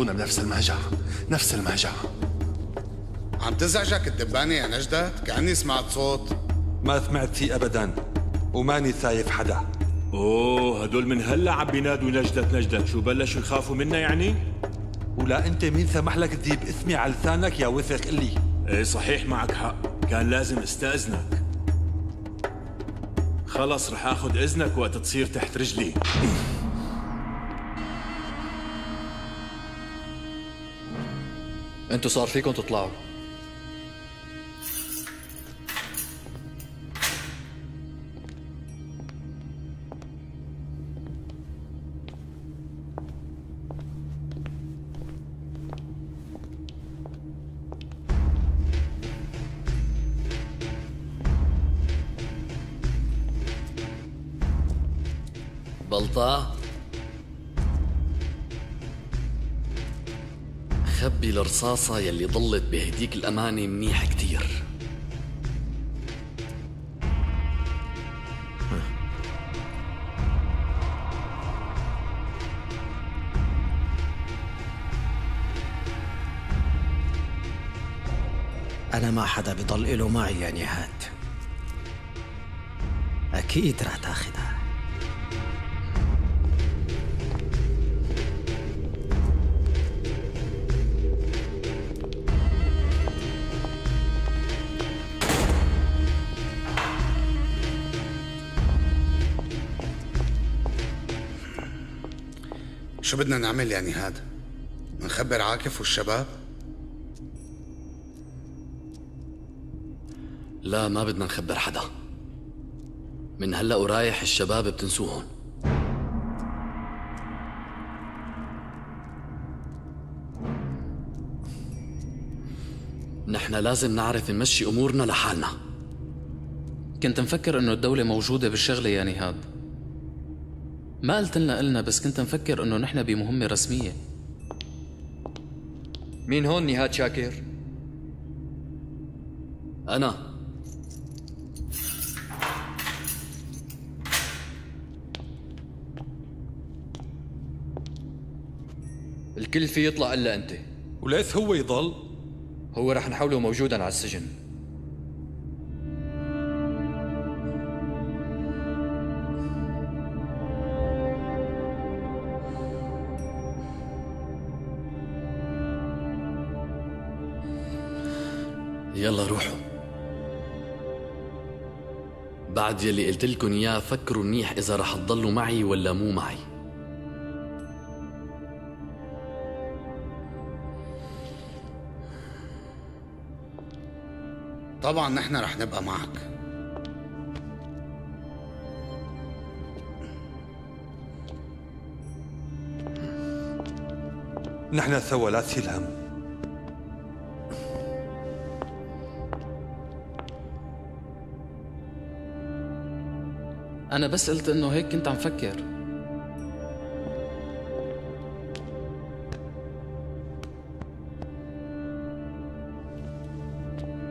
يحطونا بنفس المهجع نفس المهجع عم تزعجك الدبانة يا نجدة؟ كأني سمعت صوت. ما سمعت فيه ابدا وماني سايف حدا. أوه هدول من هلأ عم بينادوا نجدة نجدة. شو بلشوا يخافوا منا يعني؟ ولا أنت مين سمح لك تجيب اسمي على لسانك يا وسخ اللي إيه صحيح معك حق. كان لازم استأذنك. خلص رح آخذ إذنك وقت تصير تحت رجلي. أنتوا صار فيكم تطلعوا. بلطة. خبي الرصاصة يلي ضلت بهديك الأمانة منيح كتير. أنا ما حدا بضل إله معي يا نهاد. أكيد رح تاخدها بدنا نعمل يا نهاد؟ نخبر عاكف والشباب؟ لا ما بدنا نخبر حدا من هلا ورايح الشباب بتنسوهم نحن لازم نعرف نمشي أمورنا لحالنا كنت مفكر إنه الدولة موجودة بالشغلة يا نهاد ما قلت لنا قلنا بس كنت مفكر إنه نحن بمهمة رسمية. مين هون نهاد شاكر؟ أنا. الكل في يطلع إلا أنت. وليس هو يضل؟ هو رح نحوله موجودا على السجن. بعد يلي قلت لكم اياه فكروا منيح إذا رح تضلوا معي ولا مو معي. طبعا نحن رح نبقى معك. نحن سوا لا أنا بس قلت إنه هيك كنت عم فكر.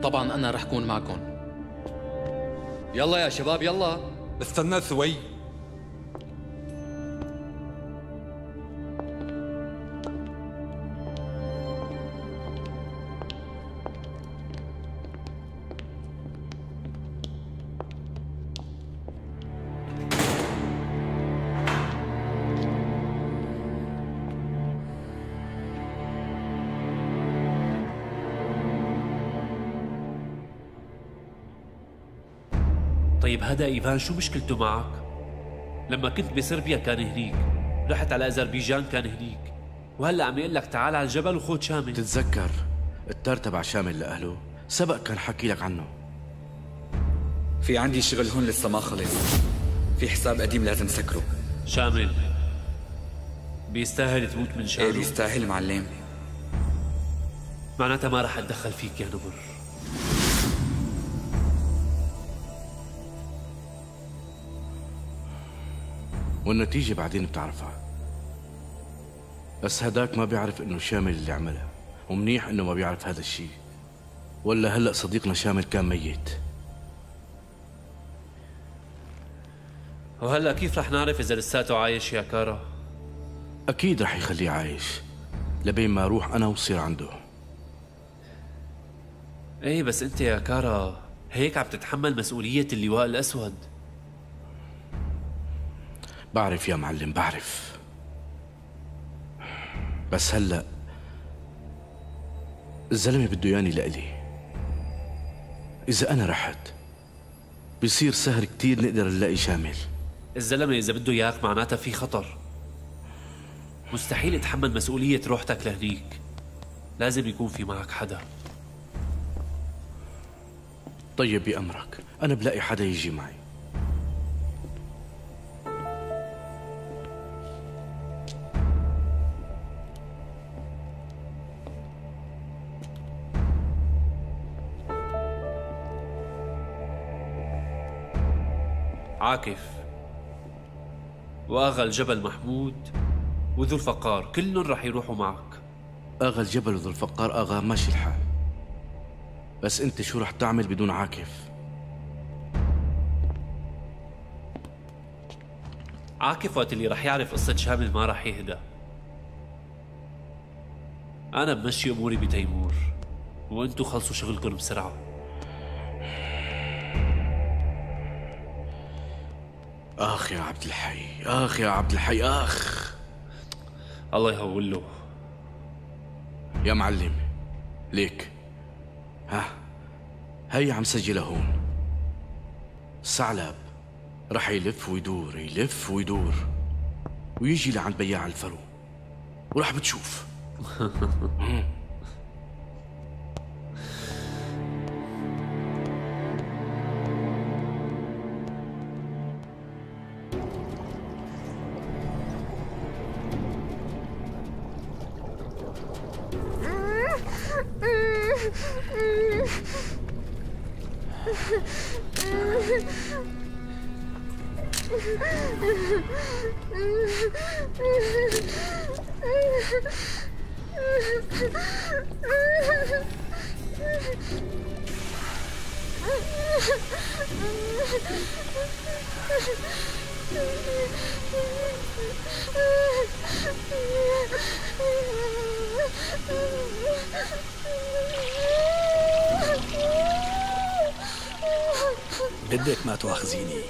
طبعا أنا رح كون معكم. يلا يا شباب يلا. استنى سوي طيب إيفان شو مشكلته معك؟ لما كنت بصربيا كان هنيك، رحت على أذربيجان كان هنيك، وهلأ عم يقول لك تعال على الجبل وخذ شامل. تتذكر التار تبع شامل لأهله؟ سبق كان حكي لك عنه. في عندي شغل هون لسه ما خلص. في حساب قديم لازم سكره. شامل. بيستاهل تموت من إيه شانه بيستاهل معلم. معناتها ما رح أتدخل فيك يا نمر. والنتيجة بعدين بتعرفها. بس هداك ما بيعرف إنه شامل اللي عملها ومنيح إنه ما بيعرف هذا الشيء. ولا هلأ صديقنا شامل كان ميت. وهلأ كيف رح نعرف إذا لساته عايش يا كارا؟ أكيد رح يخليه عايش لبين ما أروح أنا وصير عنده. إيه بس أنت يا كارا هيك عم تتحمل مسؤولية اللواء الأسود. بعرف يا معلم بعرف. بس هلا الزلمة بده ياني لإلي. إذا أنا رحت بصير سهل كتير نقدر نلاقي شامل. الزلمة إذا بده إياك معناتها في خطر. مستحيل اتحمل مسؤولية روحتك لهنيك. لازم يكون في معك حدا. طيب بأمرك. أنا بلاقي حدا يجي معي. عاكف. وآغا الجبل محمود وذو الفقار كلهم رح يروحوا معك. آغا الجبل وذو الفقار آغا ماشي الحال. بس أنت شو رح تعمل بدون عاكف؟ عاكف وقت اللي رح يعرف قصة شامل ما رح يهدى. أنا بمشي أموري بتيمور وانتو خلصوا شغلكم بسرعة. آخ يا عبد الحي آخ يا عبد الحي آخ. الله يهول له. يا معلم ليك. ها هي عم سجلها هون. الثعلب رح يلف ويدور يلف ويدور. ويجي لعند بياع الفرو. ورح بتشوف. Oh, my God. بدك ما تواخذيني.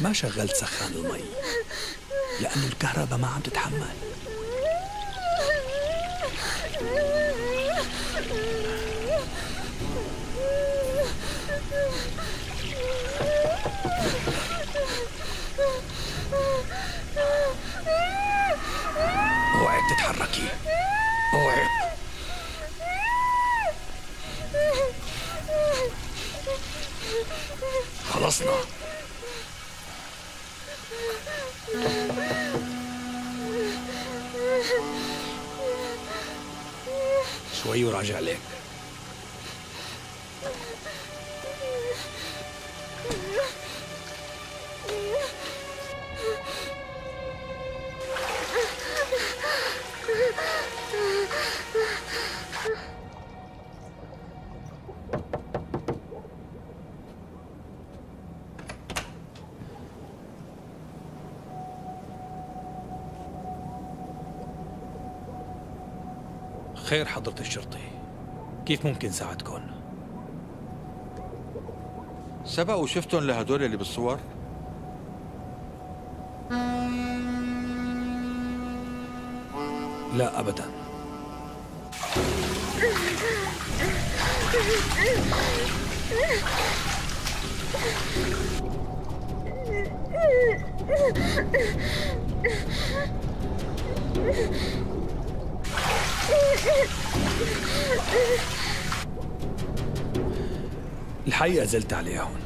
ما شغلت سخان المي. لأنه الكهرباء ما عم تتحمل. اوعك تتحركي. اوعك خلصنا شوي وراجع لك. خير حضرة الشرطي كيف ممكن ساعدكم؟ سبق وشفتهم لهدول اللي بالصور؟ لا أبدا الحقيقة زلت عليها هون.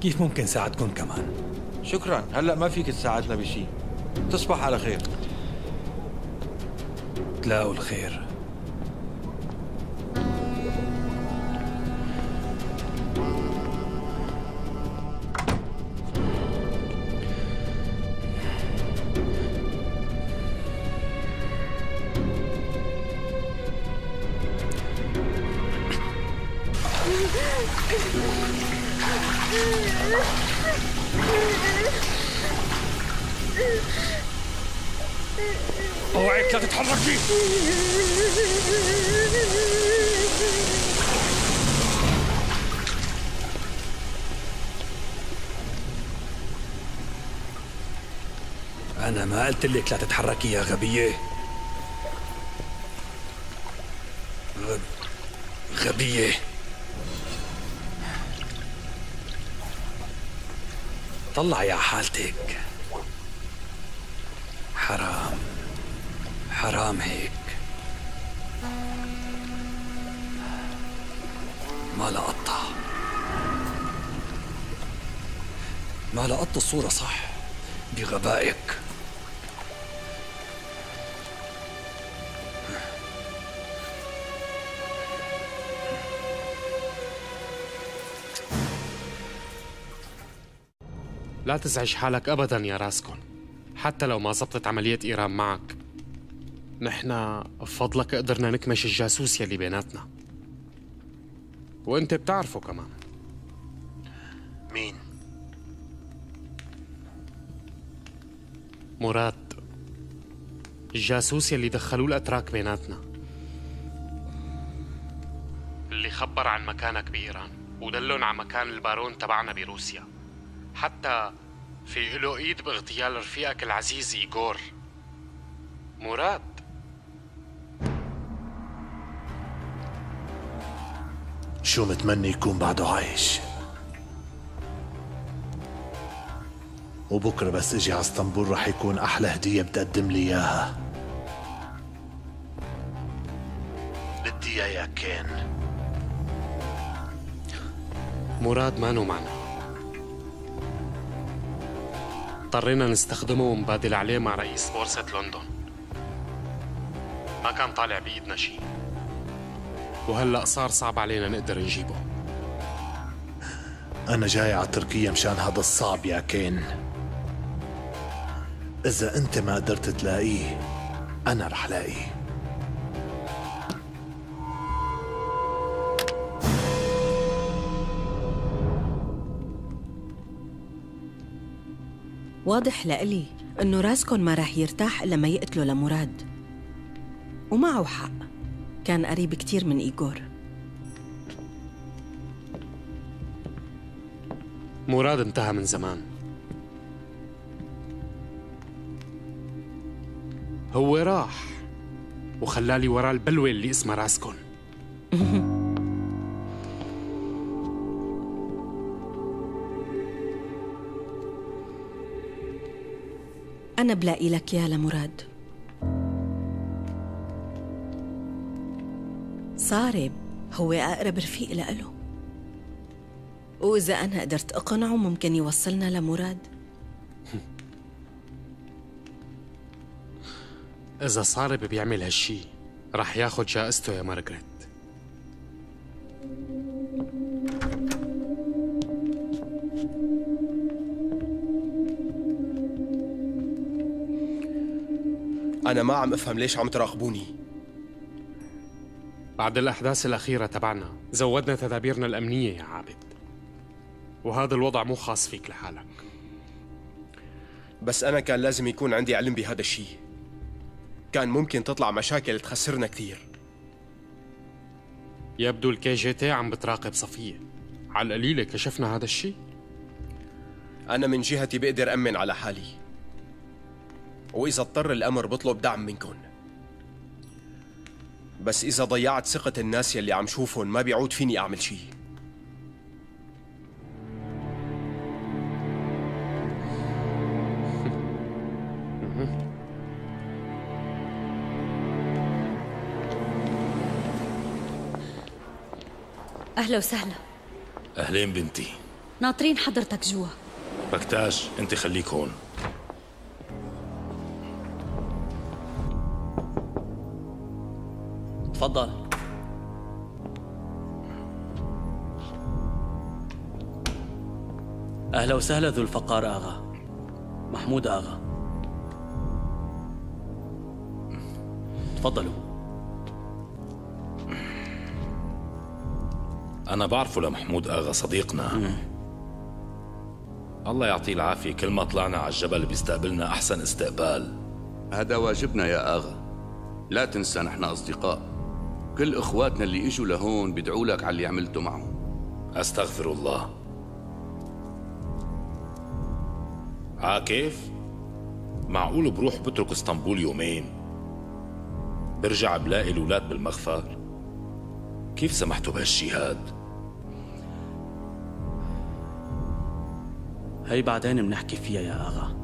كيف ممكن ساعدكم كمان؟ شكرا. هلأ ما فيك تساعدنا بشيء تصبح على خير. تلاقوا الخير. أنا ما قلت لك لا تتحركي يا غبية. غب... غبية. طلعي على حالتك حرام حرام هيك. ما لقطها ما لقطت الصورة صح؟ بغبائك. لا تزعج حالك ابدا يا راسكون. حتى لو ما زبطت عملية إيران معك. نحن بفضلك قدرنا نكمش الجاسوس يلي بيناتنا. وانت بتعرفه كمان. مين؟ مراد. الجاسوس يلي دخلوه الأتراك بيناتنا. اللي خبر عن مكانك بإيران ودلن على مكان البارون تبعنا بروسيا. حتى في له إيد باغتيال رفيقك العزيز إيغور. مراد. شو متمني يكون بعده عايش. وبكرة بس إجي على اسطنبول رح يكون أحلى هدية بتقدم لي إياها. بدي اياه يا كين. مراد مانو معنا اضطرينا نستخدمه ونبادل عليه مع رئيس بورصة لندن. ما كان طالع بإيدنا شيء وهلأ صار صعب علينا نقدر نجيبه. أنا جاي على تركيا مشان هذا الصعب يا كين. إذا أنت ما قدرت تلاقيه أنا رح لاقيه واضح لإلي إنه راسكن ما راح يرتاح إلا ما يقتلوا لمراد. ومعه حق. كان قريب كتير من إيغور مراد انتهى من زمان. هو راح وخلالي ورا البلوة اللي اسمها راسكون. أنا بلاقي لك يا لمراد. صارب هو أقرب رفيق لإله. وإذا أنا قدرت أقنعه ممكن يوصلنا لمراد. إذا صارب بيعمل هالشي رح ياخد جائزته يا مارغريت. أنا ما عم أفهم ليش عم تراقبوني. بعد الأحداث الأخيرة تبعنا زودنا تدابيرنا الأمنية يا عابد. وهذا الوضع مو خاص فيك لحالك. بس أنا كان لازم يكون عندي علم بهذا الشيء. كان ممكن تطلع مشاكل تخسرنا كثير. يبدو ال KGT عم بتراقب صفية. على القليلة كشفنا هذا الشيء؟ أنا من جهتي بقدر أمن على حالي. وإذا اضطر الأمر بطلب دعم منكم بس إذا ضيعت ثقة الناس يلي عم شوفهم ما بيعود فيني أعمل شيء أهلا وسهلا. أهلين بنتي. ناطرين حضرتك جوا. بكتاج أنت خليك هون. تفضل أهلا وسهلا ذو الفقار آغا. محمود آغا. تفضلوا. أنا بعرفه لمحمود آغا صديقنا. الله يعطيه العافية. كل ما طلعنا على الجبل بيستقبلنا أحسن استقبال. هذا واجبنا يا آغا. لا تنسى نحن أصدقاء. كل إخواتنا اللي إجوا لهون بيدعوا لك على اللي عملته معهم. أستغفر الله. عاكف معقول بروح بترك إسطنبول يومين؟ برجع بلاقي الأولاد بالمخفر كيف سمحتوا بهالجهاد هي بعدين بنحكي فيها يا آغا.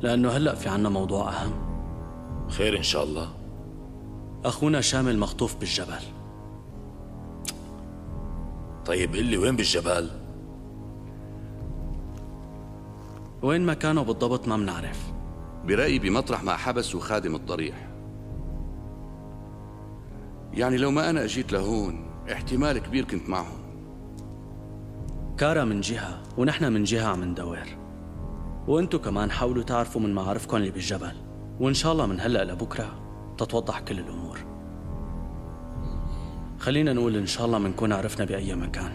لأنه هلأ في عنا موضوع أهم. خير إن شاء الله. أخونا شامل مخطوف بالجبل. طيب قل لي وين بالجبل؟ وين مكانه بالضبط ما بنعرف. برأيي بمطرح ما حبسوا خادم الضريح يعني لو ما أنا أجيت لهون احتمال كبير كنت معهم. كارا من جهة ونحن من جهة عم ندور. وانتو كمان حاولوا تعرفوا من معارفكم اللي بالجبل. وإن شاء الله من هلأ لبكرة. تتوضح كل الأمور. خلينا نقول إن شاء الله منكون عرفنا بأي مكان.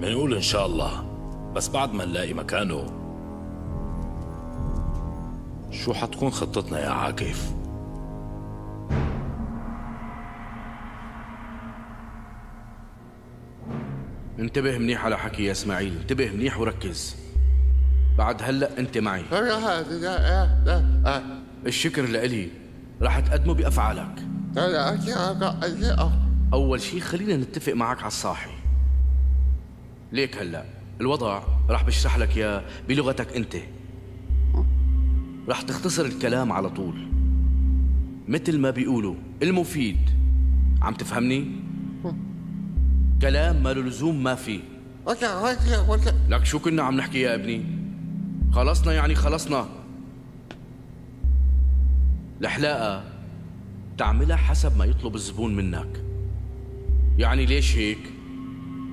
منقول إن شاء الله بس بعد ما نلاقي مكانه شو حتكون خطتنا يا عاكف؟ انتبه منيح على حكي يا إسماعيل انتبه منيح وركز. بعد هلا انت معي. الشكر لإلي. راح تقدمه بأفعالك. أول شيء خلينا نتفق معك على الصاحي. ليك هلا. الوضع راح بشرح لك اياه بلغتك انت. راح تختصر الكلام على طول. مثل ما بيقولوا المفيد. عم تفهمني؟ كلام ما له لزوم ما في لك شو كنا عم نحكي يا ابني؟ خلصنا يعني خلصنا. الحلاقة تعملها حسب ما يطلب الزبون منك. يعني ليش هيك؟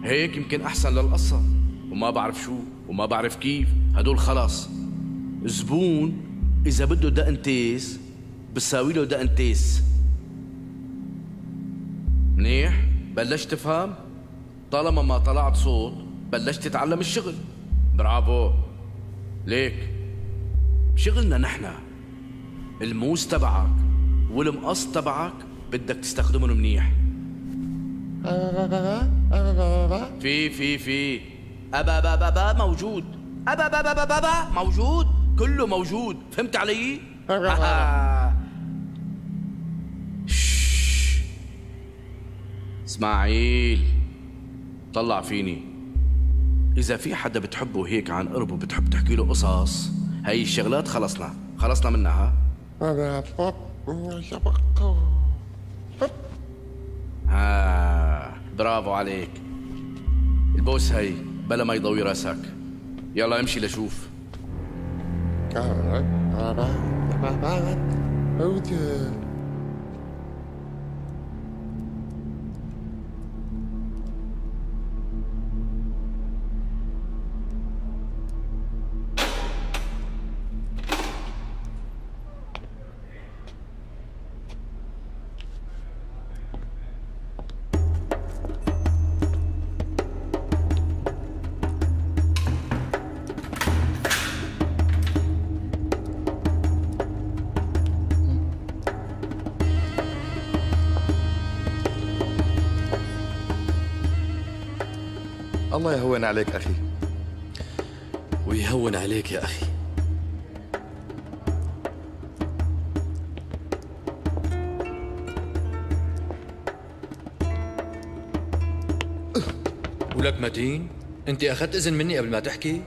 هيك يمكن أحسن للقصة. وما بعرف شو وما بعرف كيف. هدول خلاص الزبون إذا بده دقنتيس بساوي له دقنتيس منيح؟ بلشت تفهم؟ طالما ما طلعت صوت بلشت تتعلم الشغل. برافو. ليك. شغلنا نحن الموس تبعك والمقص تبعك بدك تستخدمهم منيح. في في في. أبا با با با موجود. أبا با با با با با موجود. كله موجود. فهمت علي؟ إسماعيل طلع فيني. إذا في حدا بتحبه هيك عن قرب وبتحب تحكي له قصص هي الشغلات خلصنا. خلصنا منها ها؟ برافو عليك. البوس هي بلا ما يضوي راسك. يلا امشي لشوف. الله يهون عليك أخي. ويهون عليك يا أخي. ولك متين؟ أنت أخذت إذن مني قبل ما تحكي؟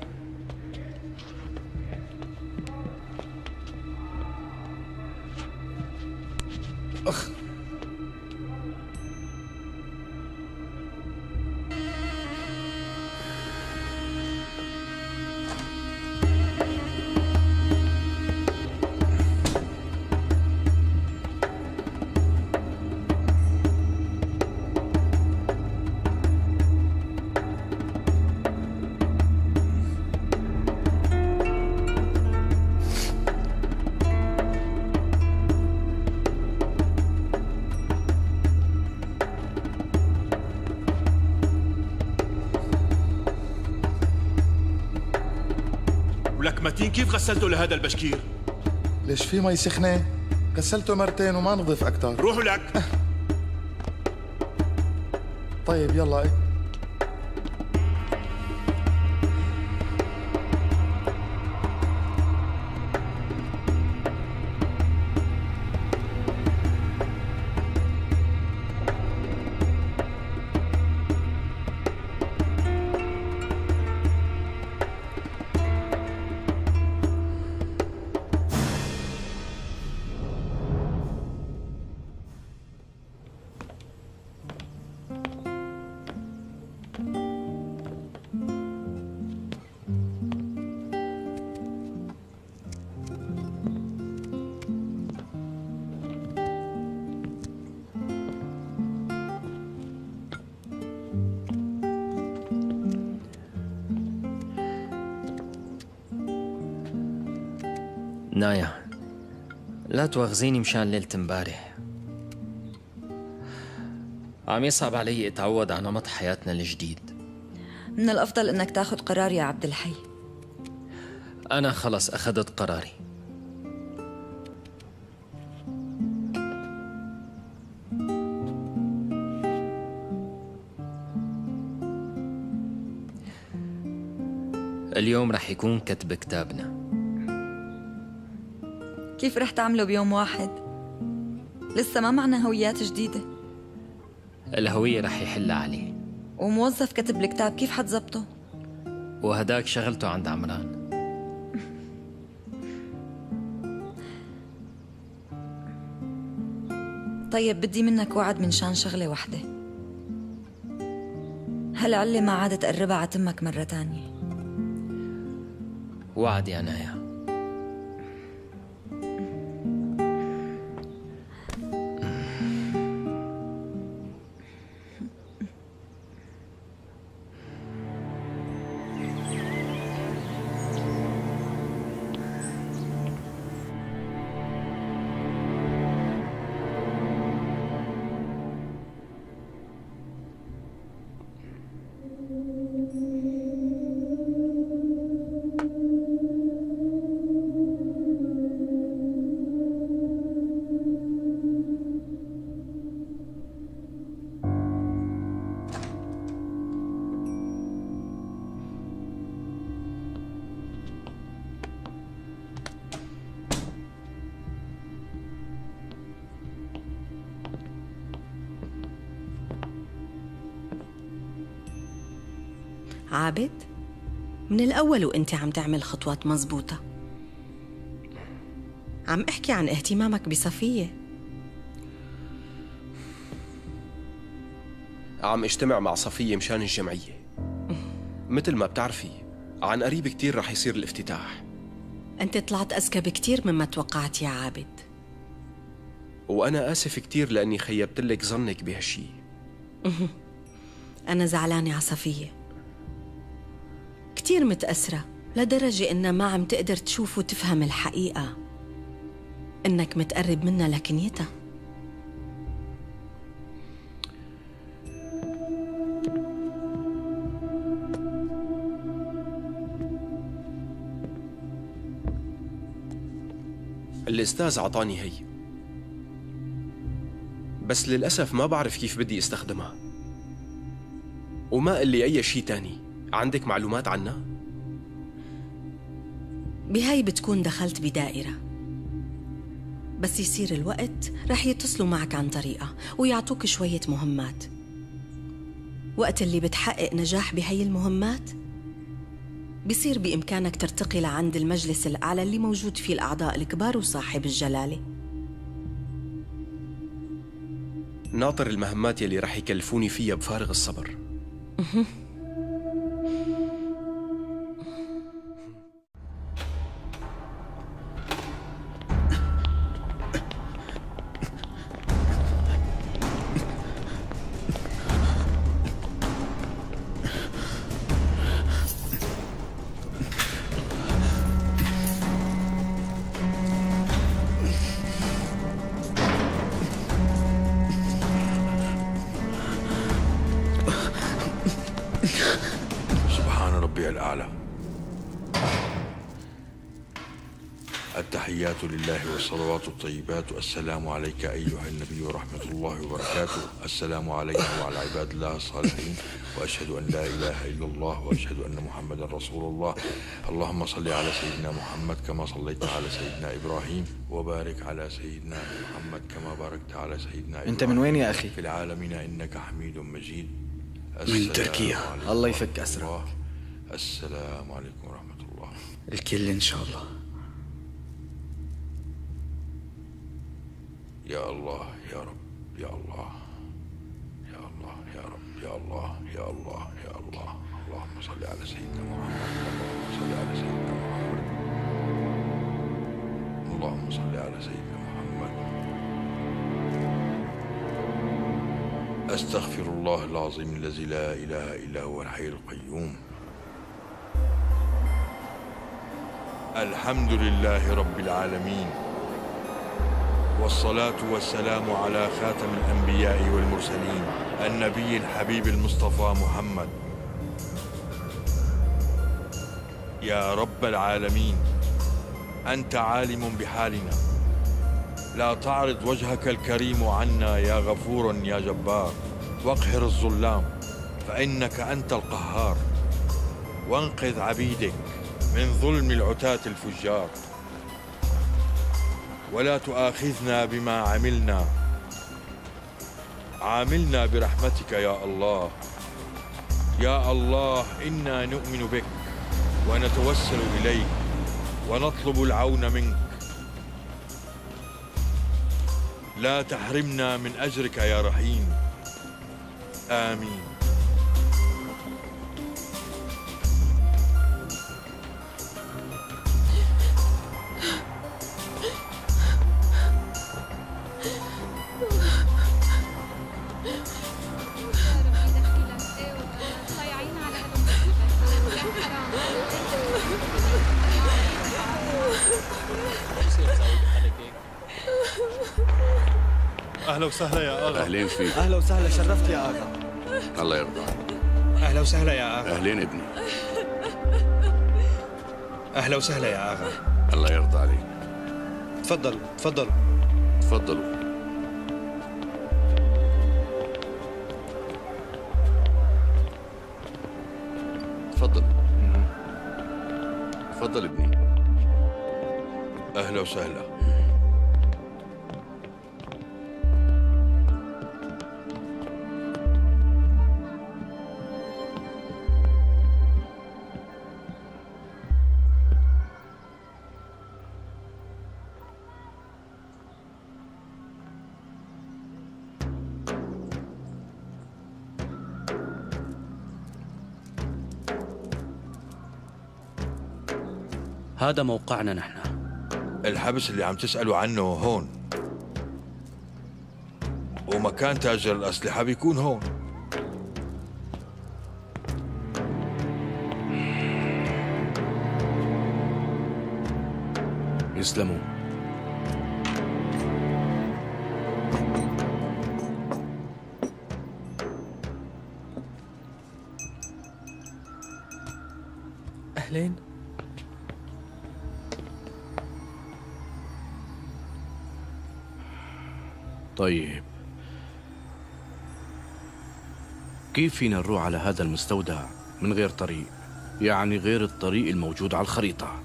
متين كيف غسلته لهذا البشكير؟ ليش في مي سخنة؟ غسلته مرتين وما نضيف أكتر روحوا لك طيب يلا إيه. نايا لا تواخذيني مشان ليلة امبارح عم يصعب علي اتعود على نمط حياتنا الجديد من الأفضل إنك تاخذ قرار يا عبد الحي. أنا خلص أخذت قراري. اليوم رح يكون كتب كتابنا. كيف رح تعمله بيوم واحد؟ لسه ما معنا هويات جديدة. الهوية رح يحل عليه وموظف كتب الكتاب كيف حتزبطه؟ وهداك شغلته عند عمران. طيب بدي منك وعد من شان شغلة وحدة هالعلة ما عادت تقربها على تمك مرة تانية. وعد يا. نايا عابد؟ من الأول وأنت عم تعمل خطوات مزبوطة. عم احكي عن اهتمامك بصفية. عم اجتمع مع صفية مشان الجمعية. مثل ما بتعرفي عن قريب كتير رح يصير الافتتاح. أنت طلعت أذكى بكتير مما توقعت يا عابد. وأنا آسف كتير لأني خيبت لك ظنك بهالشي. أنا زعلانة على صفية. كتير متأثرة لدرجة إنها ما عم تقدر تشوف وتفهم الحقيقة. إنك متقرب منها لكنيتها. الأستاذ عطاني هي. بس للأسف ما بعرف كيف بدي أستخدمها. وما قال لي أي شيء تاني. عندك معلومات عنها؟ بهاي بتكون دخلت بدائرة. بس يصير الوقت رح يتصلوا معك عن طريقة ويعطوك شوية مهمات. وقت اللي بتحقق نجاح بهاي المهمات بصير بإمكانك ترتقي لعند المجلس الأعلى اللي موجود فيه الأعضاء الكبار وصاحب الجلالة. ناطر المهمات يلي رح يكلفوني فيها بفارغ الصبر. التحيات لله والصلوات الطيبات. السلام عليك أيها النبي ورحمة الله وبركاته. السلام علينا وعلى عباد الله الصالحين وأشهد أن لا إله إلا الله وأشهد أن محمدا رسول الله. اللهم صل على سيدنا محمد كما صليت على سيدنا إبراهيم وبارك على سيدنا محمد كما باركت على سيدنا إبراهيم. أنت من وين يا أخي؟ في العالمين إنك حميد مجيد. من تركيا. الله يفك أسرك. السلام عليكم ورحمة الله. الكل إن شاء الله. يا الله يا رب يا الله يا الله يا رب يا الله يا الله يا الله. اللهم صل على سيدنا محمد اللهم صل على سيدنا محمد. اللهم صل على سيدنا محمد. أستغفر الله العظيم الذي لا إله إلا هو الحي القيوم. الحمد لله رب العالمين. والصلاة والسلام على خاتم الأنبياء والمرسلين النبي الحبيب المصطفى محمد. يا رب العالمين أنت عالم بحالنا. لا تعرض وجهك الكريم عنا يا غفور يا جبار. واقهر الظلام فإنك أنت القهار. وانقذ عبيدك من ظلم العتاة الفجار. ولا تؤاخذنا بما عملنا. عاملنا برحمتك يا الله. يا الله إنا نؤمن بك ونتوسل إليك ونطلب العون منك. لا تحرمنا من أجرك يا رحيم. آمين. أهلا وسهلا يا آغا. أهلين فيك. أهلا وسهلا شرفت يا آغا. الله يرضى عنك. أهلا وسهلا يا آغا. أهلين ابني. أهلا وسهلا يا آغا. الله يرضى عليك. تفضلوا تفضلوا تفضلوا. تفضل. تفضل ابني. أهلا وسهلا. هذا موقعنا نحن. الحبس اللي عم تسألوا عنه هون. ومكان تاجر الأسلحة بيكون هون. يسلموا. طيب. كيف فينا نروح على هذا المستودع من غير طريق؟ يعني غير الطريق الموجود على الخريطة.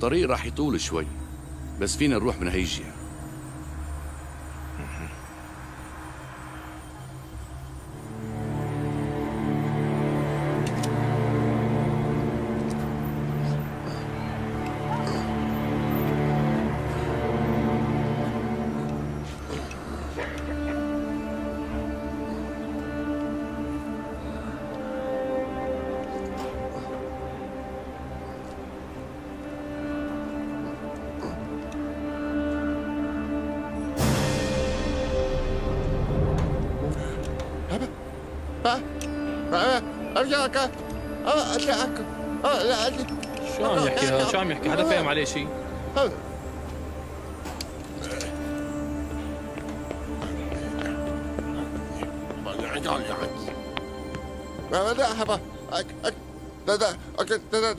طريق راح يطول شوي بس فينا نروح من هي شو عم يحكي هذا؟ شو عم يحكي؟ حدا فاهم عليه شيء؟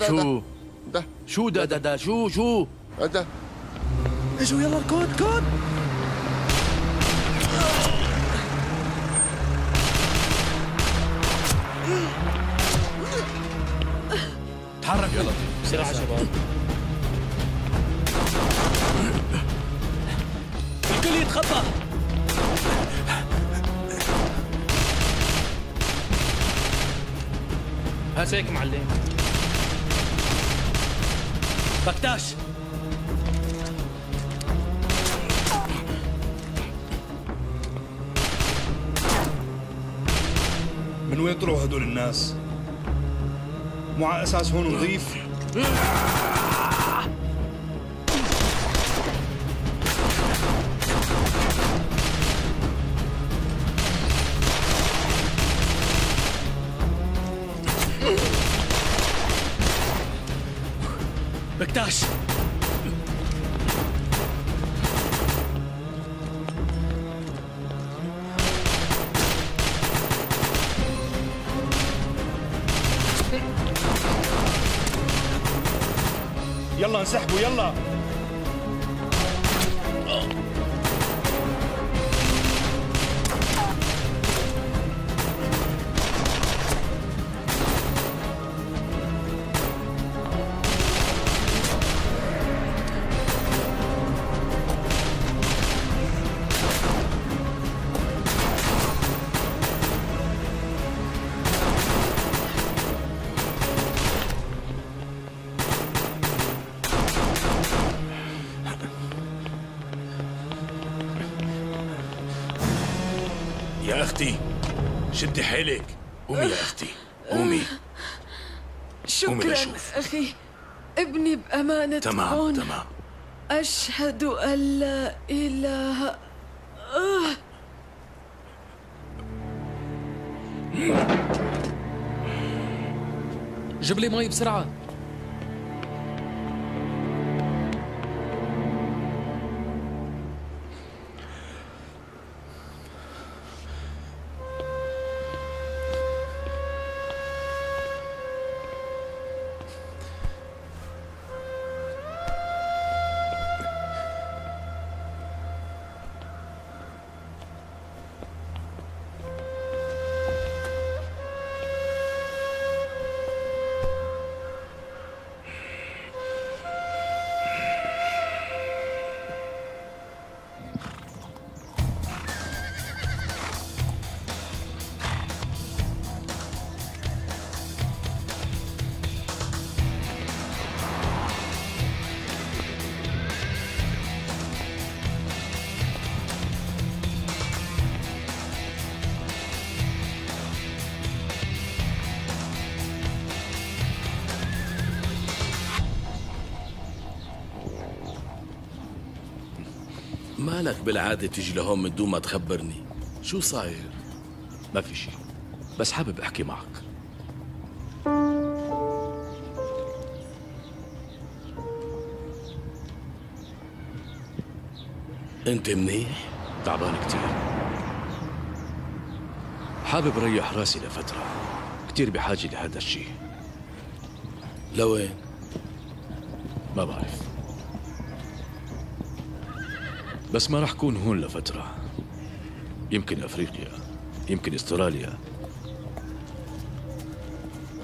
شو؟ شو ده ده ده شو شو ده اجوا يلا الكود كود يلا. بسرعة شباب. الكل يتخطى. هات هيك معلم. بكتاش. من وين طلعوا هدول الناس؟ مو على أساس هون نظيف؟ بكتاش انسحبوا يلا. تمام هون تمام. أشهد أن لا إله آه. جيب لي مي بسرعة. مالك بالعادة تيجي لهون من دون ما تخبرني. شو صاير؟ ما في شيء بس حابب أحكي معك. أنت منيح؟ تعبان كتير. حابب ريح راسي لفترة. كتير بحاجة لهذا الشيء لوين؟ ما بعرف. بس ما رح كون هون لفترة. يمكن أفريقيا يمكن أستراليا.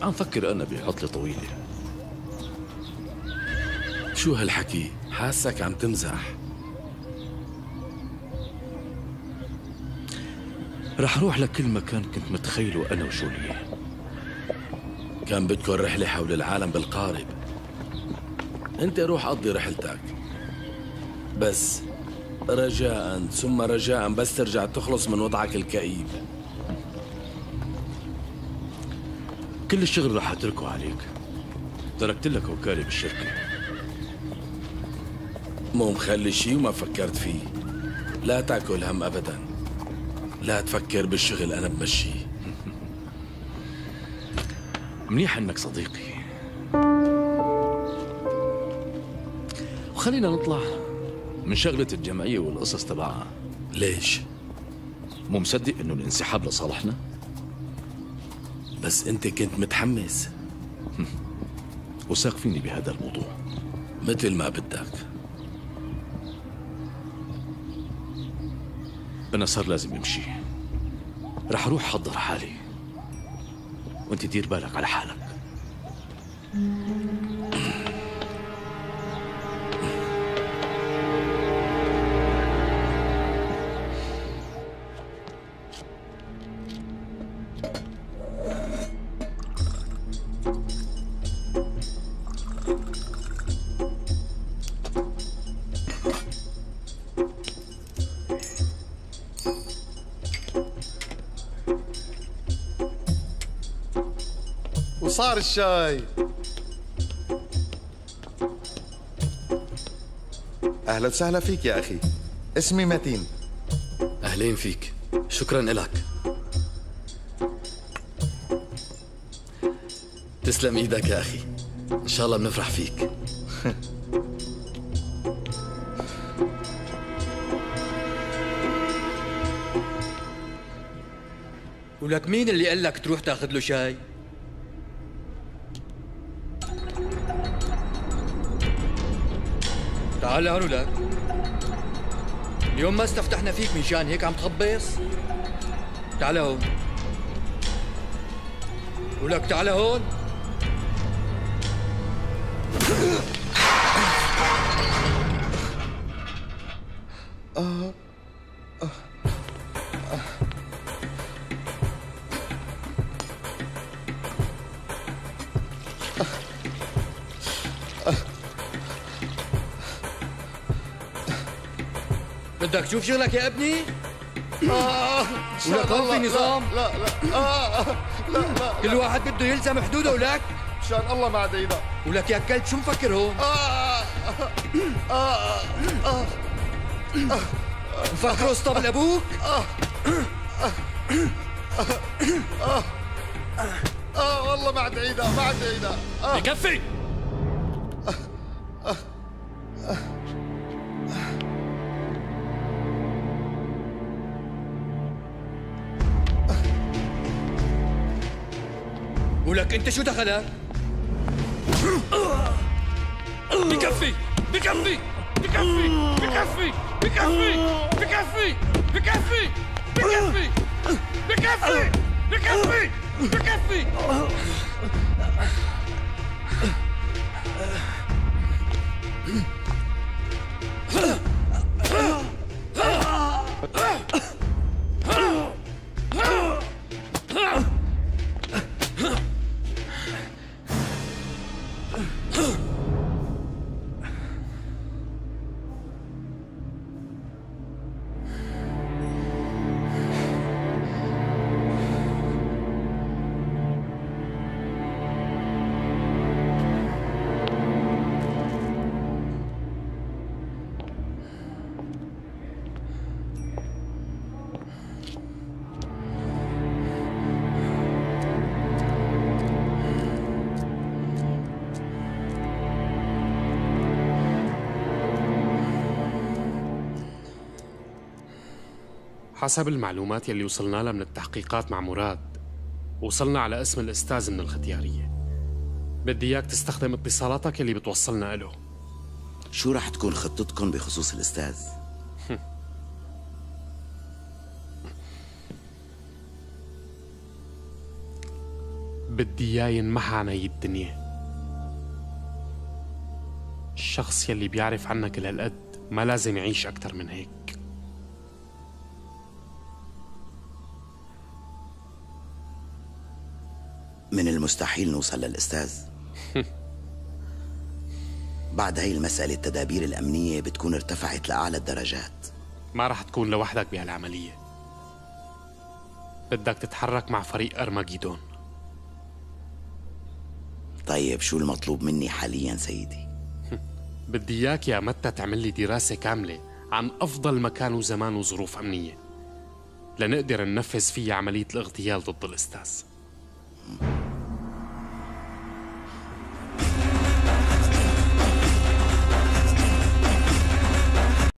عم فكر أنا بعطلة طويلة. شو هالحكي؟ حاسك عم تمزح. رح روح لكل مكان كنت متخيله أنا وجوليا كان بدكم رحلة حول العالم بالقارب. أنت روح قضي رحلتك. بس رجاء ثم رجاء بس ترجع تخلص من وضعك الكئيب. كل الشغل رح أتركه عليك. تركت لك وكالة بالشركة. مو مخلي شي وما فكرت فيه. لا تأكل هم ابدا. لا تفكر بالشغل أنا بمشيه منيح إنك صديقي. وخلينا نطلع. من شغلة الجمعية والقصص تبعها. ليش؟ مو مصدق إنه الانسحاب لصالحنا؟ بس أنت كنت متحمس. وثق فيني بهذا الموضوع. مثل ما بدك. أنا صار لازم أمشي. رح أروح حضر حالي. وأنت دير بالك على حالك. الشاي. أهلا وسهلا فيك يا أخي. اسمي متين. أهلين فيك. شكرا لك. تسلم إيدك يا أخي. إن شاء الله بنفرح فيك. ولك مين اللي قال لك تروح تاخذ له شاي؟ هون ولك اليوم ما استفتحنا فيك مشان هيك عم تخبص تعال هون ولك تعال هون. آه. بدك تشوف شغلك يا ابني؟ آه. ولك هون في لا، نظام لا لا آه. لا لا كل واحد بده يلزم حدوده ولك مشان الله ما عاد عيدها ولك يا كلب شو مفكر هون؟ آه. آه. آه. مفكره اسطبل أبوك؟ آه. آه. آه والله ما عاد عيدها ما عاد عيدها آه. بكفي ولك انت شو دخلك؟ بكفي بكفي بكفي بكفي بكفي بكفي بكفي بكفي بكفي بكفي بكفي حسب المعلومات يلي وصلنا لها من التحقيقات مع مراد وصلنا على اسم الأستاذ من الختيارية. بدي إياك تستخدم اتصالاتك يلي بتوصلنا له شو رح تكون خطتكم بخصوص الأستاذ؟ بدي إياه ينمحى عن هي الدنيا. الشخص يلي بيعرف عنك كل هالقد ما لازم يعيش أكتر من هيك. من المستحيل نوصل للأستاذ. بعد هاي المسألة التدابير الأمنية بتكون ارتفعت لأعلى الدرجات. ما رح تكون لوحدك بهالعملية. بدك تتحرك مع فريق أرماجيدون. طيب شو المطلوب مني حاليا سيدي؟ بدي إياك يا متى تعمل لي دراسة كاملة عن أفضل مكان وزمان وظروف أمنية. لنقدر ننفذ فيها عملية الاغتيال ضد الأستاذ. Mm.